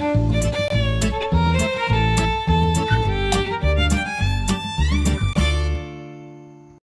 Bye.